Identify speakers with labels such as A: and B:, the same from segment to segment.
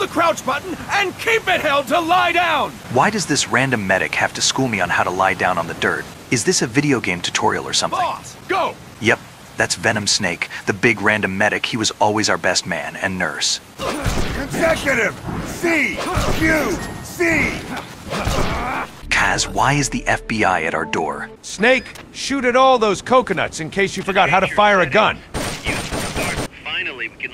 A: the crouch button and keep it held to lie down!
B: Why does this random medic have to school me on how to lie down on the dirt? Is this a video game tutorial or something?
A: Boss, go!
B: Yep, that's Venom Snake, the big random medic. He was always our best man and nurse.
C: Consecutive! C! Q! C!
B: Kaz, why is the FBI at our door?
A: Snake, shoot at all those coconuts in case you forgot how to fire a gun.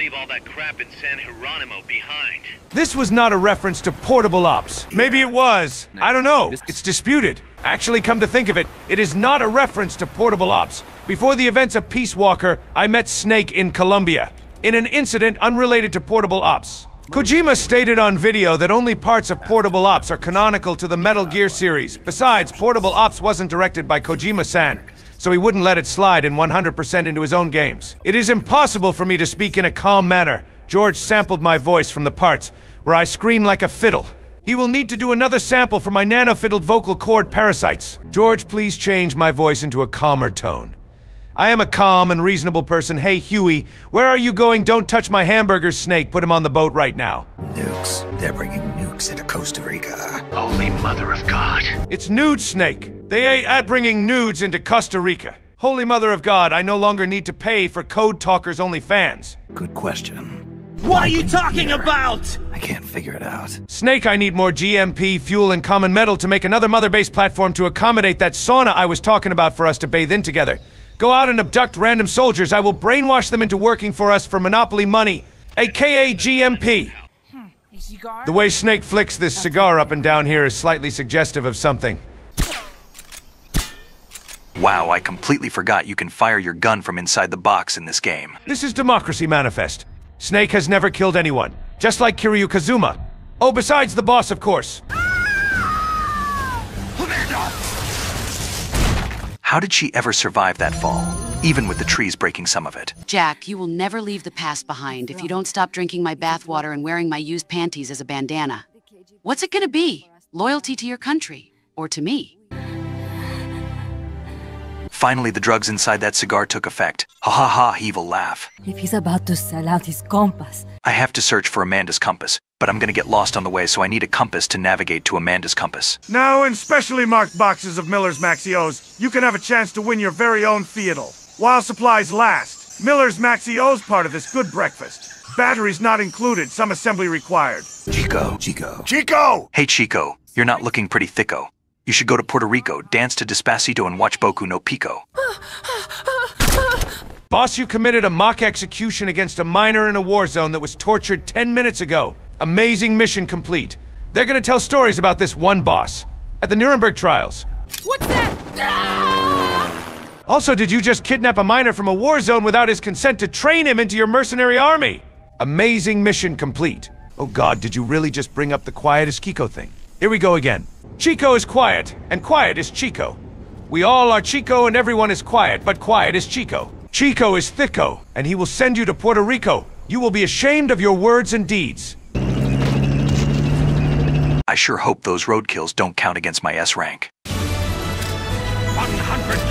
D: Finally, we can leave all that crap in San Geronimo behind.
A: This was not a reference to portable ops. Maybe it was. I don't know. It's disputed. Actually, come to think of it, it is not a reference to portable ops. Before the events of Peace Walker, I met Snake in Colombia. In an incident unrelated to portable ops. Kojima stated on video that only parts of Portable Ops are canonical to the Metal Gear series. Besides, Portable Ops wasn't directed by Kojima-san, so he wouldn't let it slide in 100% into his own games. It is impossible for me to speak in a calm manner. George sampled my voice from the parts where I scream like a fiddle. He will need to do another sample for my nano-fiddled vocal cord parasites. George, please change my voice into a calmer tone. I am a calm and reasonable person. Hey, Huey, where are you going? Don't touch my hamburger, Snake. Put him on the boat right now.
E: Nukes. They're bringing nukes into Costa Rica.
D: Holy Mother of God.
A: It's Nude Snake. They ain't at bringing nudes into Costa Rica. Holy Mother of God, I no longer need to pay for Code Talkers only fans.
E: Good question.
F: What are you talking about?
E: I can't figure it out.
A: Snake, I need more GMP, fuel, and common metal to make another mother base platform to accommodate that sauna I was talking about for us to bathe in together. Go out and abduct random soldiers. I will brainwash them into working for us for Monopoly money, aka GMP. Hmm, the way Snake flicks this cigar up and down here is slightly suggestive of something.
B: Wow, I completely forgot you can fire your gun from inside the box in this game.
A: This is Democracy Manifest. Snake has never killed anyone, just like Kiryu Kazuma. Oh, besides the boss, of course.
B: How did she ever survive that fall? Even with the trees breaking some of it.
G: Jack, you will never leave the past behind if you don't stop drinking my bathwater and wearing my used panties as a bandana. What's it gonna be? Loyalty to your country? Or to me?
B: Finally, the drugs inside that cigar took effect. Ha ha ha, evil laugh.
H: If he's about to sell out his compass,
B: I have to search for Amanda's compass, but I'm gonna get lost on the way, so I need a compass to navigate to Amanda's compass.
C: Now, in specially marked boxes of Miller's Maxi-Os, you can have a chance to win your very own Theodol. While supplies last, Miller's Maxi-Os part of this good breakfast. Batteries not included, some assembly required.
E: Chico. Chico.
C: Chico!
B: Hey Chico, you're not looking pretty thicko. You should go to Puerto Rico, dance to Despacito, and watch Boku no Pico.
A: Boss, you committed a mock execution against a miner in a war zone that was tortured 10 minutes ago. Amazing mission complete. They're gonna tell stories about this one boss at the Nuremberg trials.
F: What's that?
A: Also, did you just kidnap a miner from a war zone without his consent to train him into your mercenary army? Amazing mission complete. Oh god, did you really just bring up the quietest Kiko thing? Here we go again. Chico is quiet, and quiet is Chico. We all are Chico and everyone is quiet, but quiet is Chico. Chico is Thicko, and he will send you to Puerto Rico. You will be ashamed of your words and deeds.
B: I sure hope those roadkills don't count against my S rank.
D: $100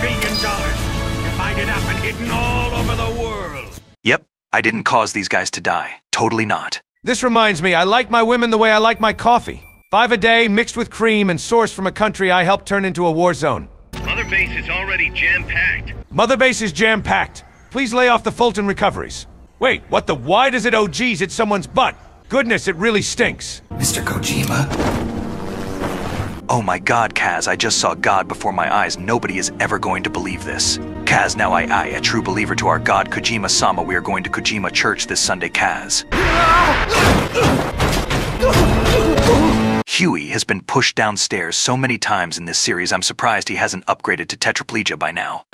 D: billion. Divided up and hidden all over the world.
B: Yep, I didn't cause these guys to die. Totally not.
A: This reminds me, I like my women the way I like my coffee. Five a day, mixed with cream, and sourced from a country I helped turn into a war zone.
D: Mother base is already jam-packed.
A: Mother base is jam-packed. Please lay off the Fulton recoveries. Wait, what the why does it OGs at someone's butt? Goodness, it really stinks.
E: Mr. Kojima.
B: Oh my god, Kaz, I just saw God before my eyes. Nobody is ever going to believe this. Kaz, now I, I, a true believer to our God, Kojima Sama, we are going to Kojima Church this Sunday, Kaz. Huey has been pushed downstairs so many times in this series, I'm surprised he hasn't upgraded to tetraplegia by now.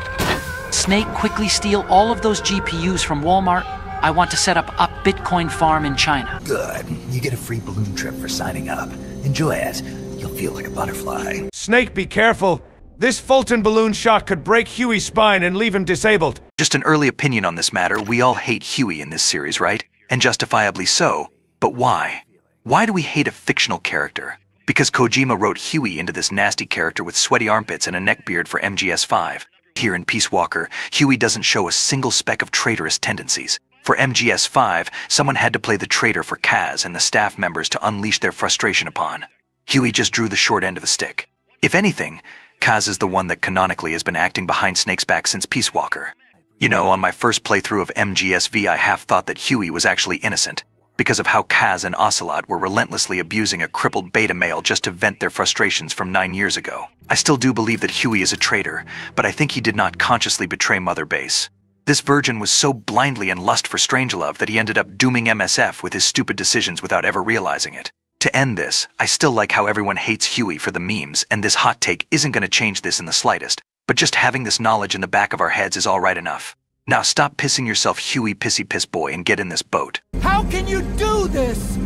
I: Snake, quickly steal all of those GPUs from Walmart. I want to set up a Bitcoin farm in China.
E: Good. You get a free balloon trip for signing up. Enjoy it. You'll feel like a butterfly.
A: Snake, be careful. This Fulton balloon shot could break Huey's spine and leave him disabled.
B: Just an early opinion on this matter, we all hate Huey in this series, right? And justifiably so. But why? Why do we hate a fictional character? Because Kojima wrote Huey into this nasty character with sweaty armpits and a neckbeard for MGS5. Here in Peace Walker, Huey doesn't show a single speck of traitorous tendencies. For MGS5, someone had to play the traitor for Kaz and the staff members to unleash their frustration upon. Huey just drew the short end of the stick. If anything, Kaz is the one that canonically has been acting behind Snake's back since Peace Walker. You know, on my first playthrough of MGSV, I half thought that Huey was actually innocent, because of how Kaz and Ocelot were relentlessly abusing a crippled beta male just to vent their frustrations from nine years ago. I still do believe that Huey is a traitor, but I think he did not consciously betray Mother Base. This virgin was so blindly in lust for Strangelove that he ended up dooming MSF with his stupid decisions without ever realizing it. To end this, I still like how everyone hates Huey for the memes, and this hot take isn't going to change this in the slightest, but just having this knowledge in the back of our heads is alright enough. Now stop pissing yourself Huey Pissy Piss Boy and get in this boat.
F: How can you do this?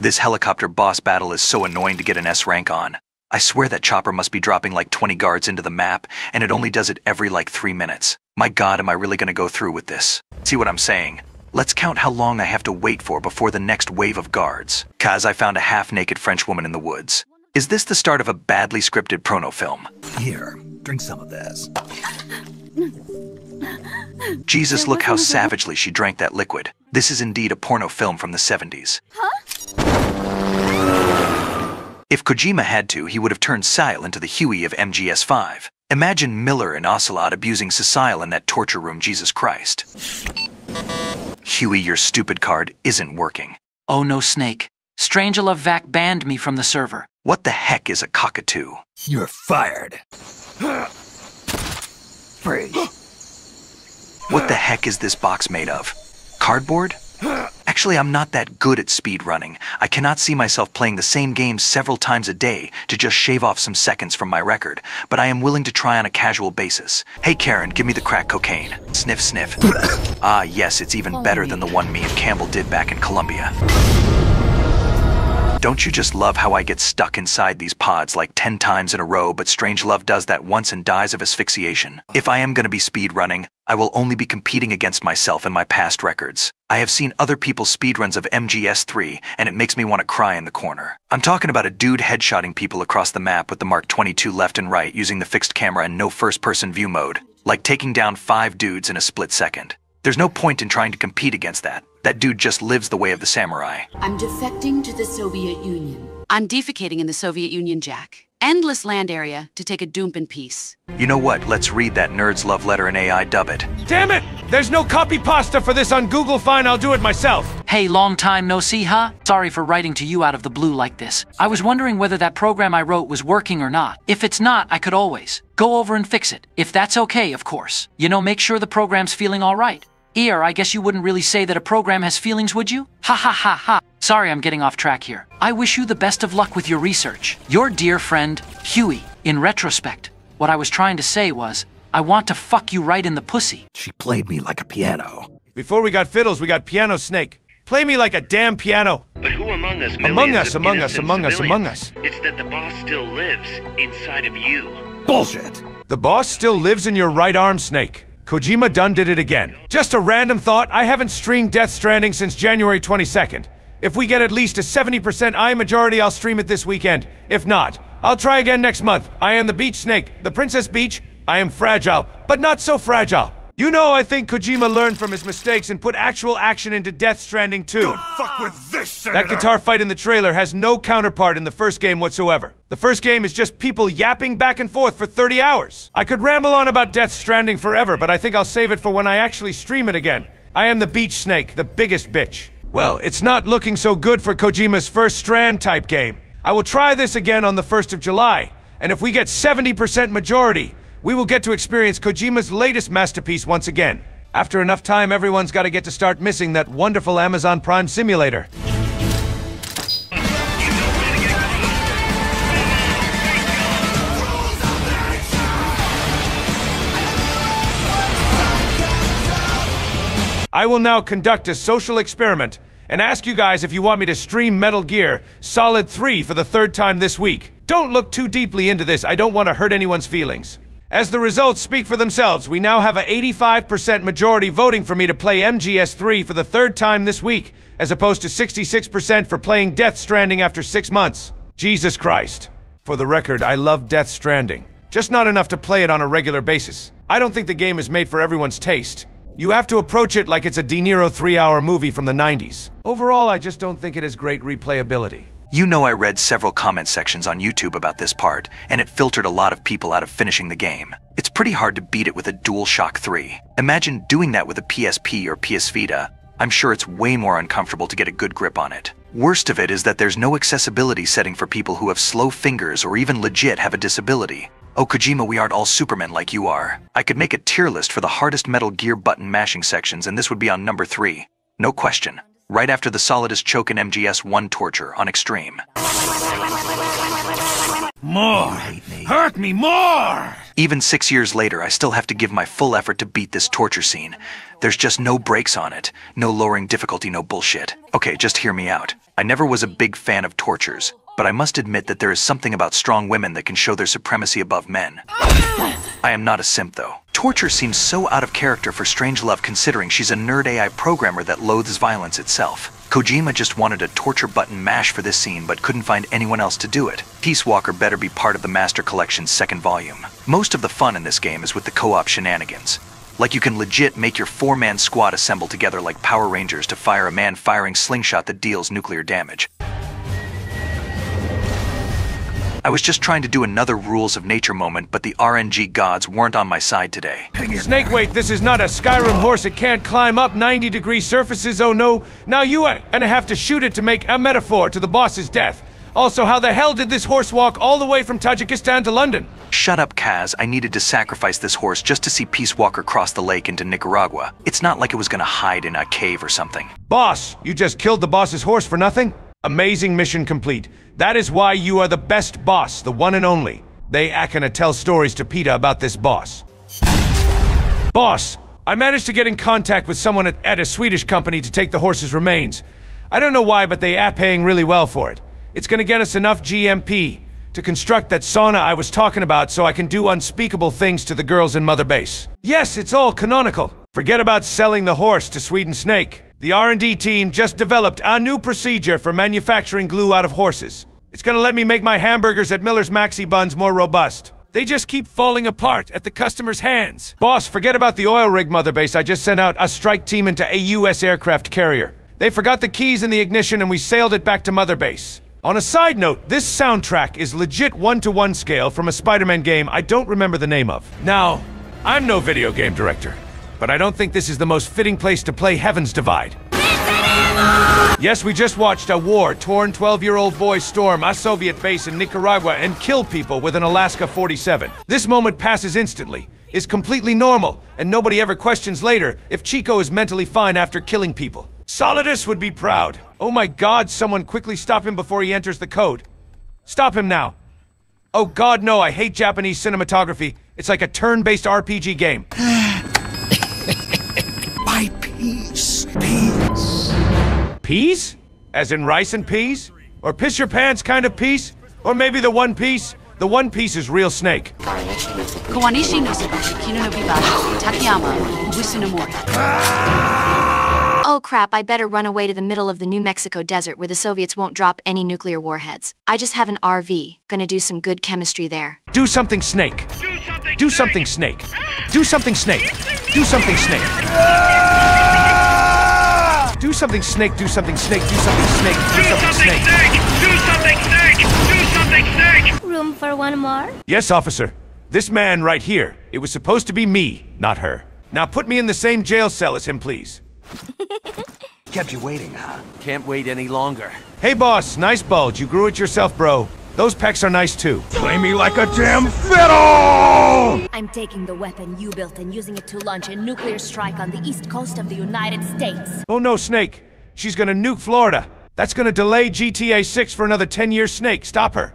B: This helicopter boss battle is so annoying to get an S rank on. I swear that chopper must be dropping like 20 guards into the map, and it only does it every like 3 minutes. My god, am I really gonna go through with this? See what I'm saying? Let's count how long I have to wait for before the next wave of guards. Kaz, I found a half-naked French woman in the woods. Is this the start of a badly scripted prono film?
E: Here, drink some of this.
B: Jesus, look how savagely she drank that liquid. This is indeed a porno film from the 70s. If Kojima had to, he would have turned Cecile into the Huey of MGS5. Imagine Miller and Ocelot abusing Cecile in that torture room, Jesus Christ. Huey, your stupid card isn't working.
I: Oh no, Snake. Strangelove Vac banned me from the server.
B: What the heck is a cockatoo?
E: You're fired. Free.
B: What the heck is this box made of? Cardboard? Actually, I'm not that good at speedrunning. I cannot see myself playing the same game several times a day to just shave off some seconds from my record, but I am willing to try on a casual basis. Hey Karen, give me the crack cocaine. Sniff, sniff. ah, yes, it's even better than the one me and Campbell did back in Colombia. Don't you just love how I get stuck inside these pods like 10 times in a row, but Strangelove does that once and dies of asphyxiation? If I am going to be speedrunning, I will only be competing against myself and my past records. I have seen other people's speedruns of MGS3, and it makes me want to cry in the corner. I'm talking about a dude headshotting people across the map with the Mark 22 left and right using the fixed camera and no first-person view mode, like taking down five dudes in a split second. There's no point in trying to compete against that. That dude just lives the way of the samurai.
G: I'm defecting to the Soviet Union. I'm defecating in the Soviet Union, Jack. Endless land area to take a dump in peace.
B: You know what? Let's read that nerd's love letter in AI dub it.
A: Damn it! There's no copy pasta for this on Google. Fine, I'll do it myself.
I: Hey, long time no see, huh? Sorry for writing to you out of the blue like this. I was wondering whether that program I wrote was working or not. If it's not, I could always go over and fix it. If that's okay, of course. You know, make sure the program's feeling all right. Ear, I guess you wouldn't really say that a program has feelings, would you? Ha ha ha ha. Sorry I'm getting off track here. I wish you the best of luck with your research. Your dear friend, Huey. In retrospect, what I was trying to say was, I want to fuck you right in the pussy.
E: She played me like a piano.
A: Before we got fiddles, we got piano snake. Play me like a damn piano.
D: But who among us?
A: Among us, among us,
D: innocent
A: among us, among us.
D: It's that the boss still lives inside of you.
E: Bullshit.
A: The boss still lives in your right arm, Snake. Kojima done did it again. Just a random thought, I haven't streamed Death Stranding since January 22nd. If we get at least a 70% I majority, I'll stream it this weekend. If not, I'll try again next month. I am the Beach Snake, the Princess Beach. I am fragile, but not so fragile. You know, I think Kojima learned from his mistakes and put actual action into Death Stranding too.
C: Don't fuck with this, Senator!
A: That guitar fight in the trailer has no counterpart in the first game whatsoever. The first game is just people yapping back and forth for 30 hours. I could ramble on about Death Stranding forever, but I think I'll save it for when I actually stream it again. I am the Beach Snake, the biggest bitch. Well, it's not looking so good for Kojima's first Strand type game. I will try this again on the 1st of July, and if we get 70% majority, we will get to experience Kojima's latest masterpiece once again. After enough time, everyone's got to get to start missing that wonderful Amazon Prime simulator. I will now conduct a social experiment and ask you guys if you want me to stream Metal Gear Solid 3 for the third time this week. Don't look too deeply into this, I don't want to hurt anyone's feelings. As the results speak for themselves, we now have a 85% majority voting for me to play MGS3 for the third time this week, as opposed to 66% for playing Death Stranding after six months. Jesus Christ. For the record, I love Death Stranding. Just not enough to play it on a regular basis. I don't think the game is made for everyone's taste. You have to approach it like it's a De Niro three-hour movie from the 90s. Overall, I just don't think it has great replayability.
B: You know I read several comment sections on YouTube about this part, and it filtered a lot of people out of finishing the game. It's pretty hard to beat it with a DualShock 3. Imagine doing that with a PSP or PS Vita. I'm sure it's way more uncomfortable to get a good grip on it. Worst of it is that there's no accessibility setting for people who have slow fingers or even legit have a disability. Oh, Kojima, we aren't all supermen like you are. I could make a tier list for the hardest Metal Gear button mashing sections, and this would be on number three. No question. Right after the Solidus choke in MGS1 torture on Extreme.
C: More! Hurt me more!
B: Even six years later, I still have to give my full effort to beat this torture scene. There's just no brakes on it. No lowering difficulty, no bullshit. Okay, just hear me out. I never was a big fan of tortures, but I must admit that there is something about strong women that can show their supremacy above men. I am not a simp, though. Torture seems so out of character for Strangelove considering she's a nerd AI programmer that loathes violence itself. Kojima just wanted a torture button mash for this scene but couldn't find anyone else to do it. Peace Walker better be part of the Master Collection's second volume. Most of the fun in this game is with the co-op shenanigans. Like you can legit make your four-man squad assemble together like Power Rangers to fire a man firing slingshot that deals nuclear damage. I was just trying to do another Rules of Nature moment, but the RNG gods weren't on my side today.
A: Snake, wait, this is not a Skyrim horse. It can't climb up 90 degree surfaces, oh no. Now you are gonna have to shoot it to make a metaphor to the boss's death. Also, how the hell did this horse walk all the way from Tajikistan to London?
B: Shut up, Kaz. I needed to sacrifice this horse just to see Peace Walker cross the lake into Nicaragua. It's not like it was gonna hide in a cave or something.
A: Boss, you just killed the boss's horse for nothing? Amazing mission complete. That is why you are the best boss, the one and only. They gonna tell stories to PETA about this boss. Boss, I managed to get in contact with someone at, at a Swedish company to take the horse's remains. I don't know why, but they are paying really well for it. It's gonna get us enough GMP to construct that sauna I was talking about so I can do unspeakable things to the girls in Mother Base. Yes, it's all canonical. Forget about selling the horse to Sweden Snake. The R&D team just developed a new procedure for manufacturing glue out of horses. It's gonna let me make my hamburgers at Miller's Maxi Buns more robust. They just keep falling apart at the customer's hands. Boss, forget about the oil rig mother base. I just sent out a strike team into a U.S. aircraft carrier. They forgot the keys in the ignition and we sailed it back to mother base. On a side note, this soundtrack is legit one-to-one scale from a Spider-Man game I don't remember the name of. Now, I'm no video game director but I don't think this is the most fitting place to play Heaven's Divide. Yes, we just watched a war-torn 12-year-old boy storm a Soviet base in Nicaragua and kill people with an Alaska 47. This moment passes instantly, is completely normal, and nobody ever questions later if Chico is mentally fine after killing people. Solidus would be proud. Oh my god, someone quickly stop him before he enters the code. Stop him now. Oh god, no, I hate Japanese cinematography. It's like a turn-based RPG game. Peas? As in rice and peas? Or piss your pants kind of peace? Or maybe the one piece? The one piece is real snake.
G: Kawanishi no Subashi, Kino no Bibashi, Takayama, Ubusu. Ah!
J: Oh crap, I better run away to the middle of the New Mexico desert where the Soviets won't drop any nuclear warheads. I just have an RV. Gonna do some good chemistry there.
A: Do something snake. Do something snake. Do something snake. Do something snake. Do something snake. Do something snake. Do something snake. Do something snake. Do something Do something, snake,
D: do something, snake! Do something snake!
J: Room for one more?
A: Yes, officer. This man right here. It was supposed to be me, not her. Now put me in the same jail cell as him, please.
E: Kept you waiting, huh?
F: Can't wait any longer.
A: Hey, boss. Nice bulge. You grew it yourself, bro. Those pecs are nice, too.
C: Play me like a damn fiddle!
J: I'm taking the weapon you built and using it to launch a nuclear strike on the east coast of the United States.
A: Oh no, Snake. She's gonna nuke Florida. That's gonna delay GTA 6 for another 10 years, Snake. Stop her.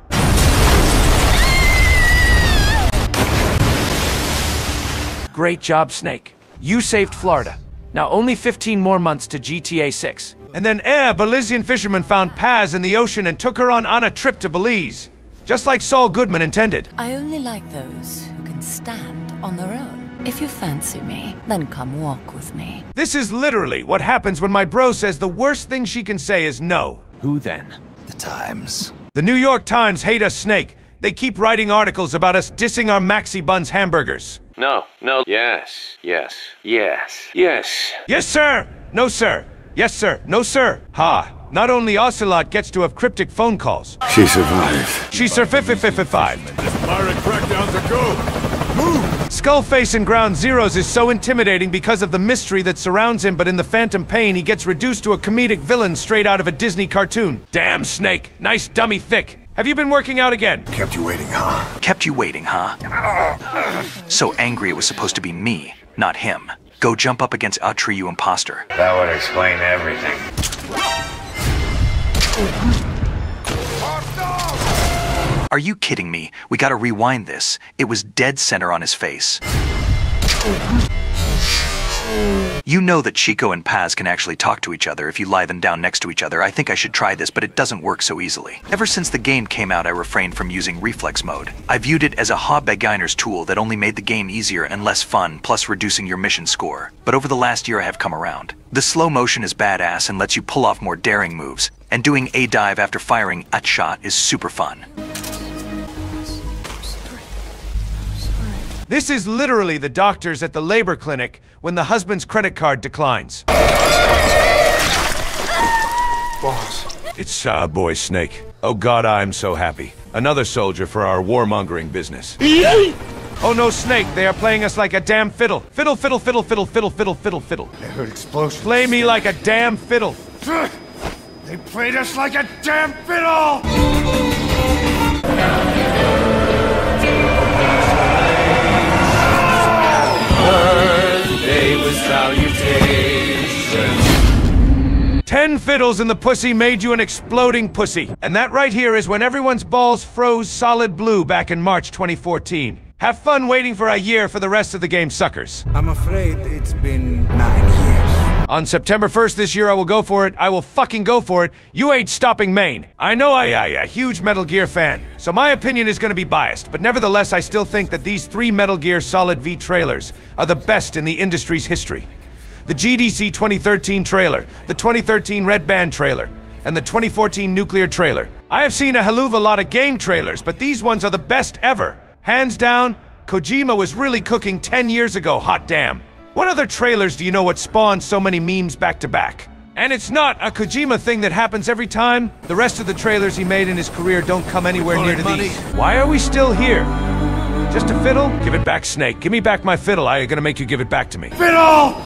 A: Great job, Snake. You saved Florida. Now only 15 more months to GTA 6. And then eh, Belizean fisherman found Paz in the ocean and took her on, on a trip to Belize. Just like Saul Goodman intended.
H: I only like those who can stand on their own. If you fancy me, then come walk with me.
A: This is literally what happens when my bro says the worst thing she can say is no.
F: Who then?
E: The Times.
A: The New York Times hate us, Snake. They keep writing articles about us dissing our Maxi Buns hamburgers.
K: No, no, yes, yes, yes, yes.
A: Yes, sir! No, sir! Yes, sir! No, sir! Ha! Not only Ocelot gets to have cryptic phone calls.
L: She survived.
A: She's Sir Five.
L: Pirate crackdown's a go. Move!
A: Skullface in Ground Zeroes is so intimidating because of the mystery that surrounds him, but in the Phantom Pain, he gets reduced to a comedic villain straight out of a Disney cartoon. Damn Snake! Nice dummy thick! Have you been working out again?
L: Kept you waiting, huh?
B: Kept you waiting, huh? So angry it was supposed to be me, not him. Go jump up against Atri, you imposter.
M: That would explain everything.
B: Are you kidding me? We gotta rewind this. It was dead center on his face. You know that Chico and Paz can actually talk to each other if you lie them down next to each other. I think I should try this, but it doesn't work so easily. Ever since the game came out, I refrained from using reflex mode. I viewed it as a hobbeginer's tool that only made the game easier and less fun, plus reducing your mission score. But over the last year, I have come around. The slow motion is badass and lets you pull off more daring moves, and doing a dive after firing a shot is super fun.
A: This is literally the doctors at the labor clinic when the husband's credit card declines.
L: Boss.
A: It's uh, boy Snake. Oh god, I'm so happy. Another soldier for our warmongering business. oh no, Snake, they are playing us like a damn fiddle. Fiddle, fiddle, fiddle, fiddle, fiddle, fiddle, fiddle, fiddle.
L: I heard explosions.
A: Play me like a damn fiddle.
C: They played us like a damn fiddle!
A: Ten fiddles in the pussy made you an exploding pussy. And that right here is when everyone's balls froze solid blue back in March 2014. Have fun waiting for a year for the rest of the game, suckers.
F: I'm afraid it's been nine years.
A: On September 1st this year, I will go for it. I will fucking go for it. You ain't stopping Maine. I know I, I, a huge Metal Gear fan, so my opinion is gonna be biased, but nevertheless, I still think that these three Metal Gear Solid V trailers are the best in the industry's history. The GDC 2013 trailer, the 2013 Red Band trailer, and the 2014 Nuclear trailer. I have seen a haluva lot of game trailers, but these ones are the best ever. Hands down, Kojima was really cooking 10 years ago, hot damn. What other trailers do you know what spawned so many memes back to back? And it's not a Kojima thing that happens every time. The rest of the trailers he made in his career don't come anywhere near to these. Why are we still here? Just a fiddle? Give it back, Snake. Give me back my fiddle. I am gonna make you give it back to me.
C: Fiddle!